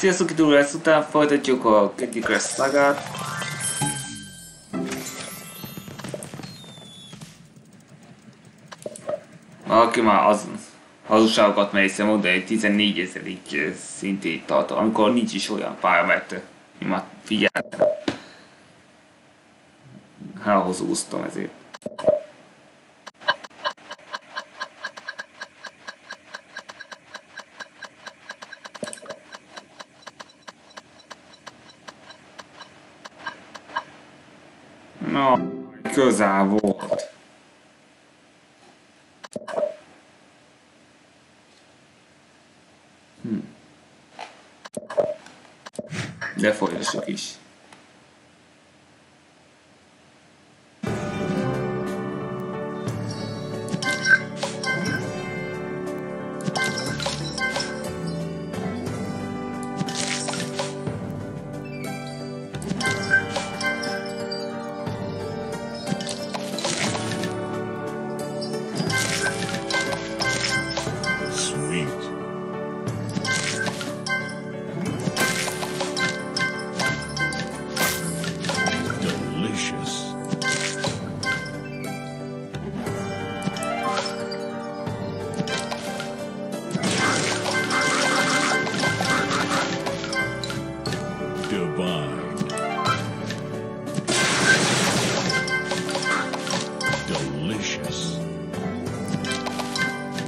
Sziasztok, itt lesz után folytatjuk a Candy Crush szagát. Aki már az hazugságokat megy mond, egy 14 ezerik szintét tart, amikor nincs is olyan pályavető. Én már figyeltem. Hához úsztam ezért. Na, közel volt. Hm. De folytassuk is.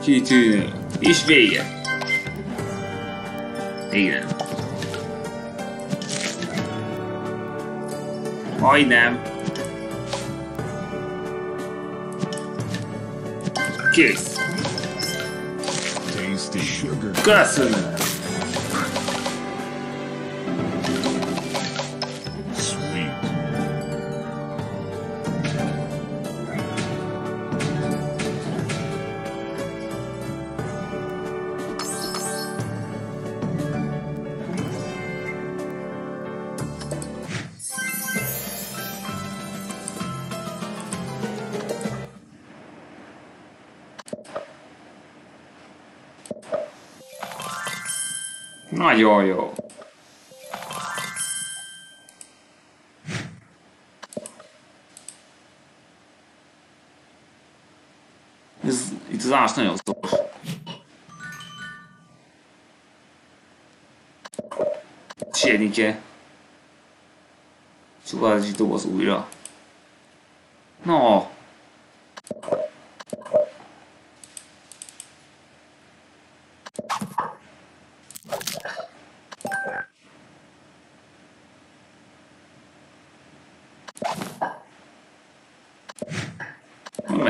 Kitűnő. És vége. Igen. Majdnem. Kész. Köszönöm. Nagyon jó. Ez, itt az állás nagyon szoros. Sietni kell. Szóval ez doboz újra. No.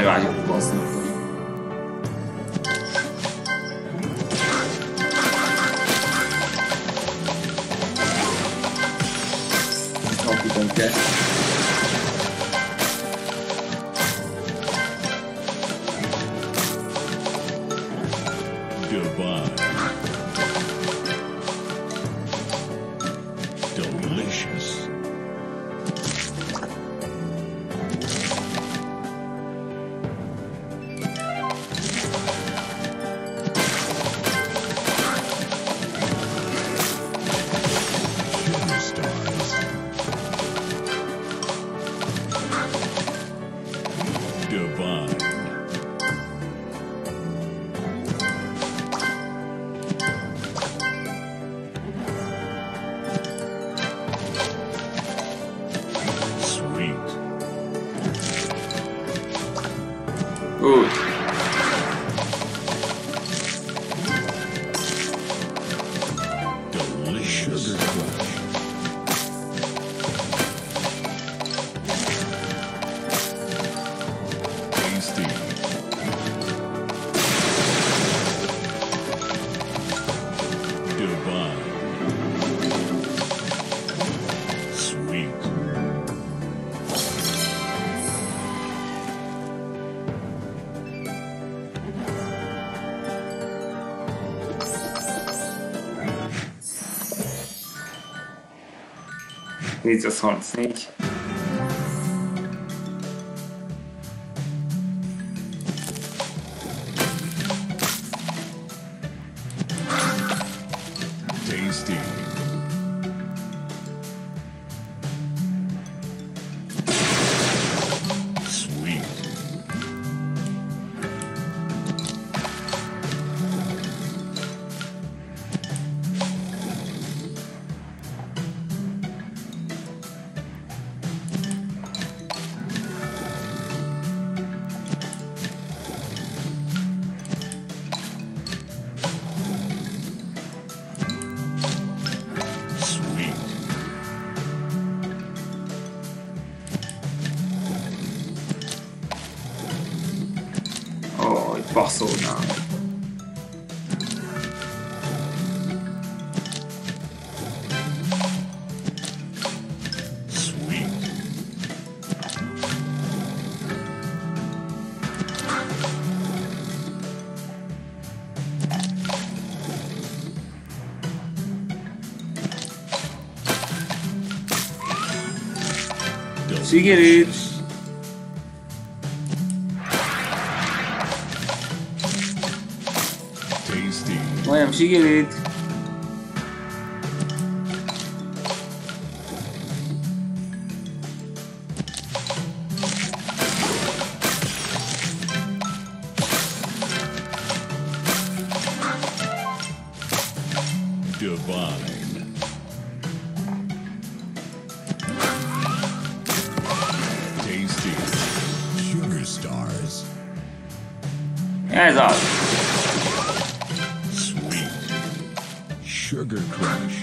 ne vágyok, bazd meg. with the sword snake. Tasty. Sikerült! Tasty. Majdnem sikerült. Divine. Ez az. Sweet. Sugar crush.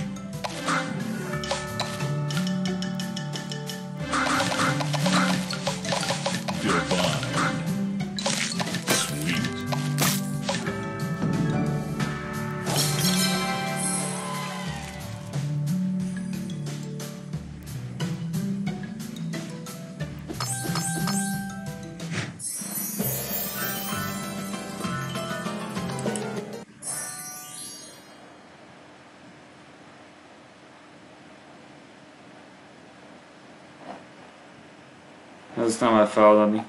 Ezt nem lehet feladni.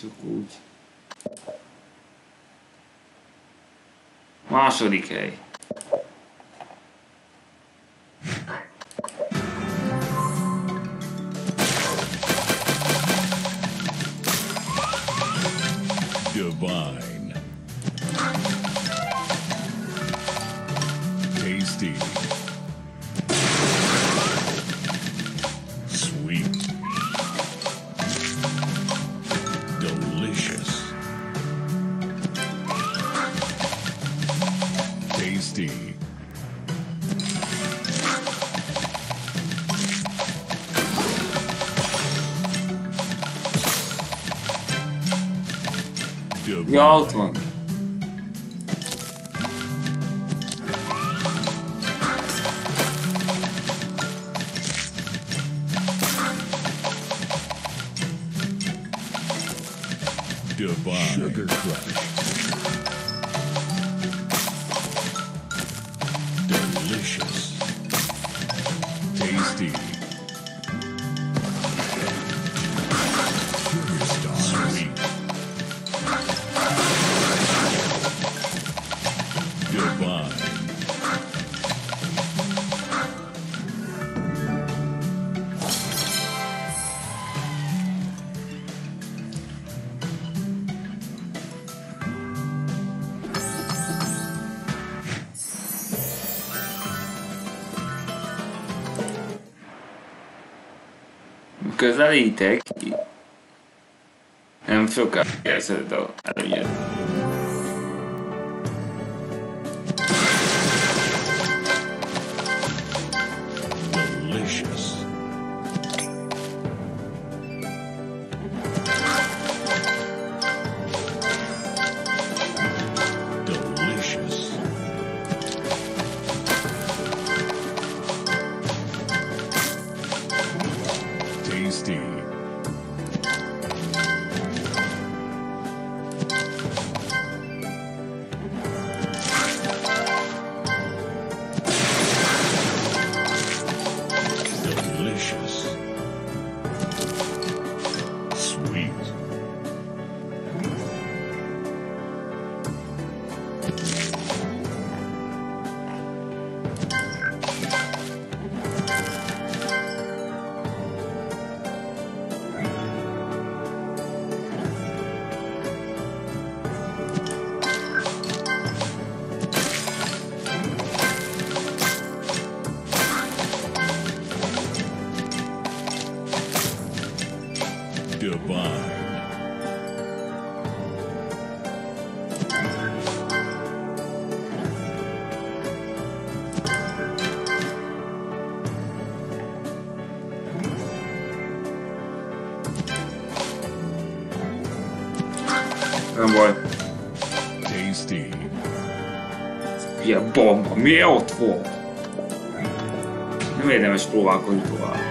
Csak úgy. Második hely. Ja, Közelítek. Nem föl kell érzed a előnyed. Bomba, mi ott volt? Nem érdemes próbálkozni tovább.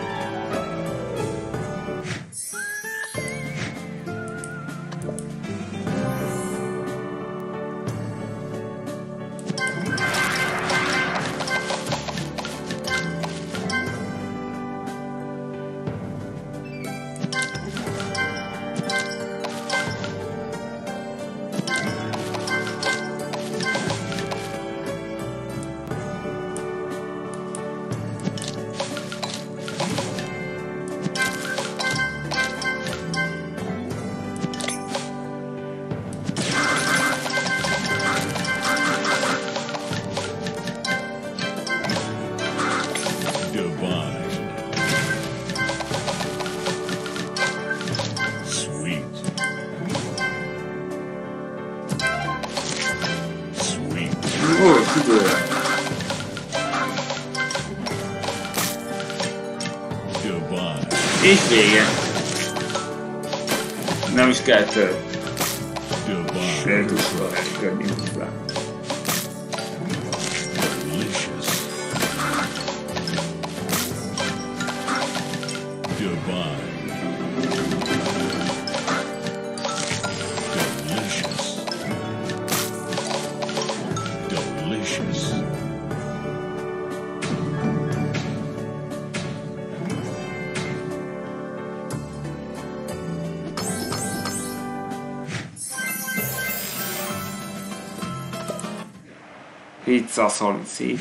És vége. Nem is kell több. Divine. Féltusra it's our see.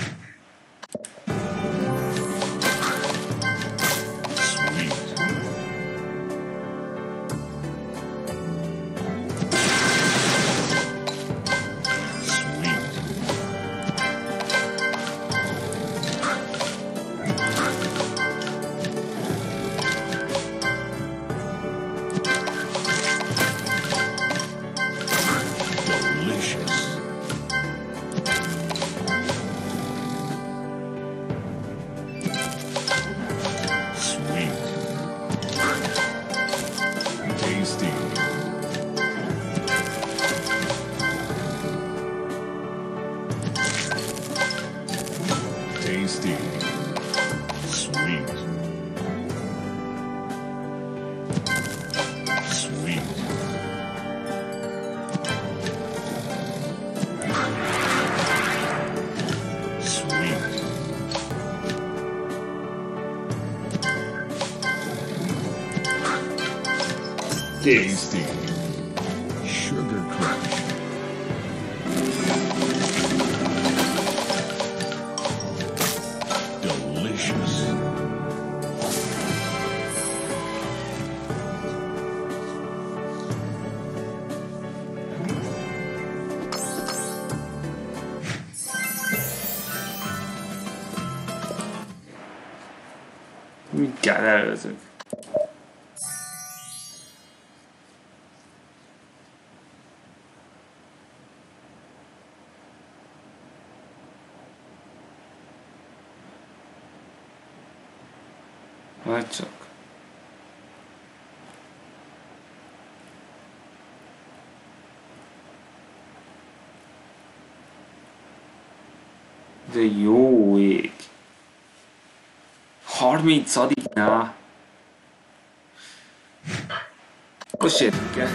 Tasty. Sugar Crush. Delicious. We got out of this. De jó ég. 30-nál. Most értünk el.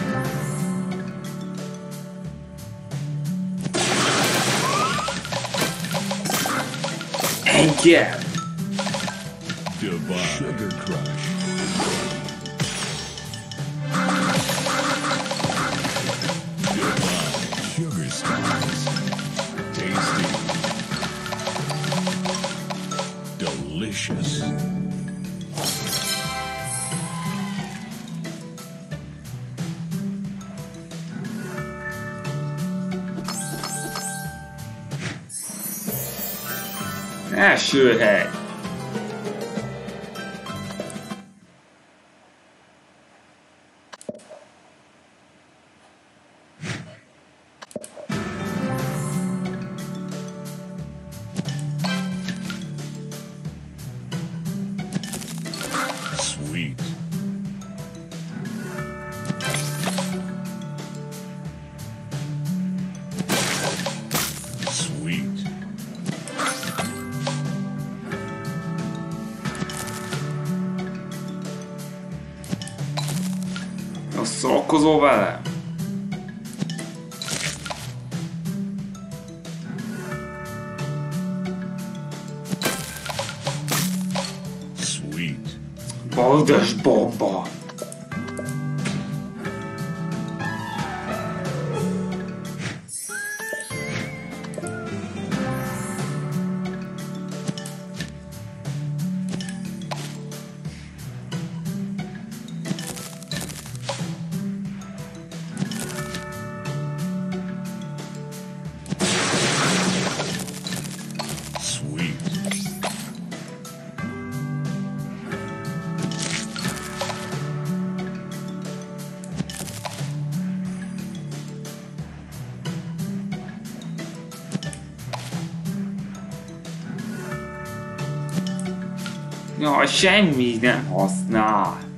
Engem! Divine. Delicious. Első hely. Sweet. Szórakozol velem? Sweet. Baldas bomba! Ja, semmi nem használ.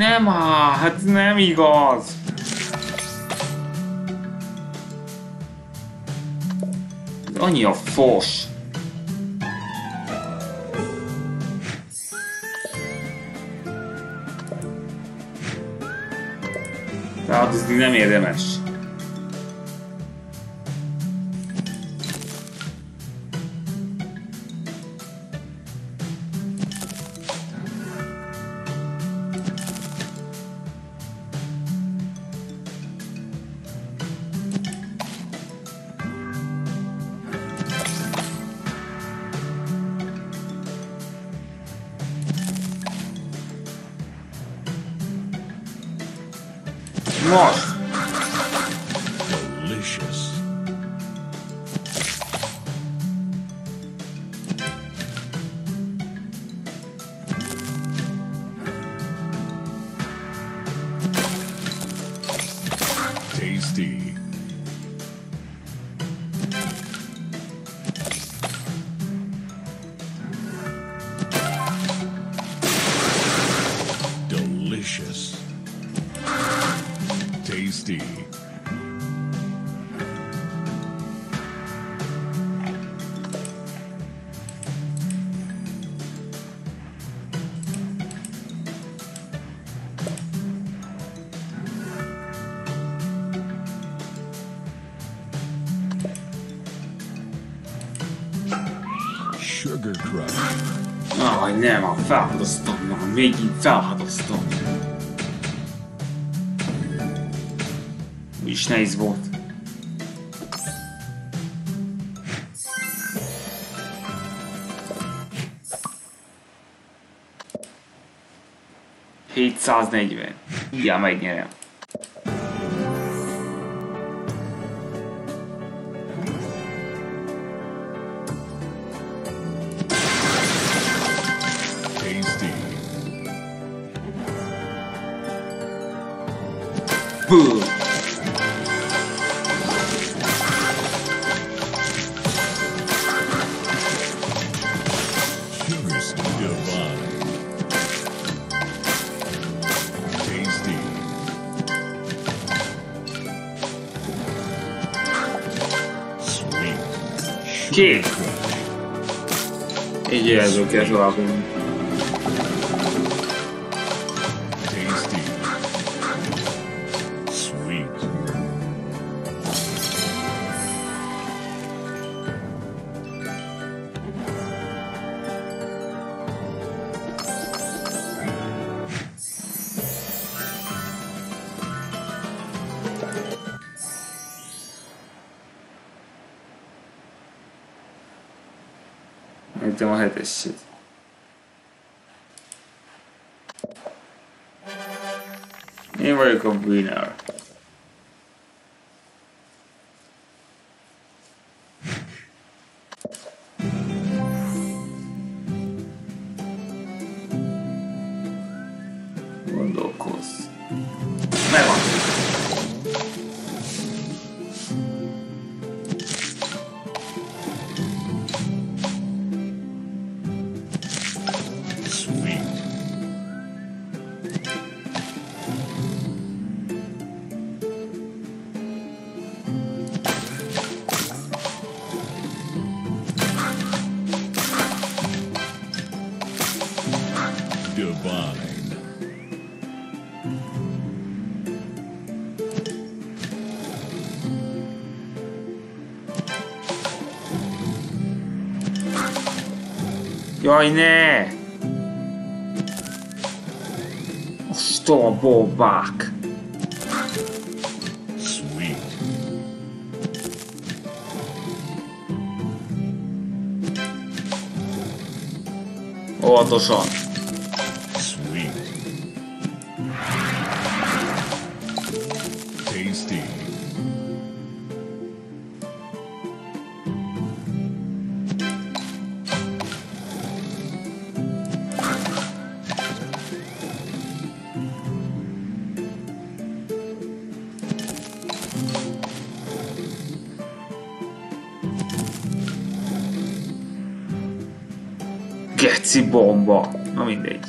Nem áll, hát nem igaz. Ez annyi a fos. Tehát ez nem érdemes. Most! Sugar crush. Oh, I never felt the stuff. I'm making felt the stuff. Nehéz volt. Hétszáznegyven. Ja, megnyerem. Két. Így jelző kell Jaj, ne! Ostova bombák! Sweet. Óvatosan! Geci bomba! Na mindegy.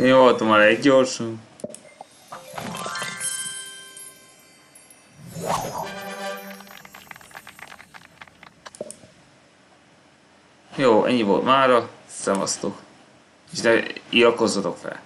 Én voltam már egy gyorsan. Jó, ennyi volt mára. Szevasztok. És de iratkozzatok fel.